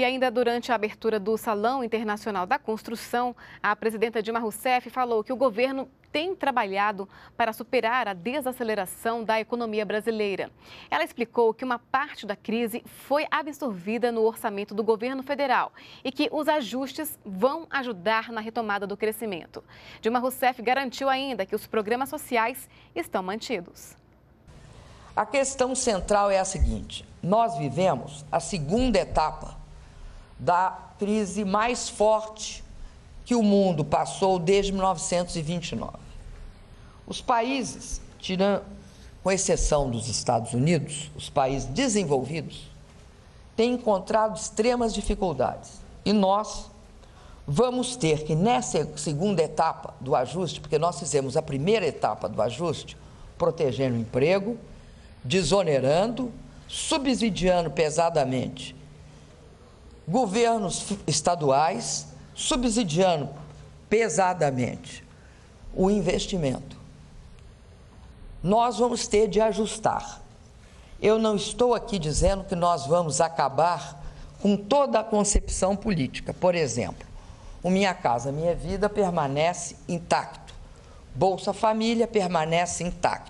E ainda durante a abertura do Salão Internacional da Construção, a presidenta Dilma Rousseff falou que o governo tem trabalhado para superar a desaceleração da economia brasileira. Ela explicou que uma parte da crise foi absorvida no orçamento do governo federal e que os ajustes vão ajudar na retomada do crescimento. Dilma Rousseff garantiu ainda que os programas sociais estão mantidos. A questão central é a seguinte: nós vivemos a segunda etapa da crise mais forte que o mundo passou desde 1929. Os países, tirando, com exceção dos Estados Unidos, os países desenvolvidos, têm encontrado extremas dificuldades. E nós vamos ter que, nessa segunda etapa do ajuste, porque nós fizemos a primeira etapa do ajuste, protegendo o emprego, desonerando, subsidiando pesadamente governos estaduais, subsidiando pesadamente o investimento. Nós vamos ter de ajustar. Eu não estou aqui dizendo que nós vamos acabar com toda a concepção política. Por exemplo, o Minha Casa Minha Vida permanece intacto. Bolsa Família permanece intacto.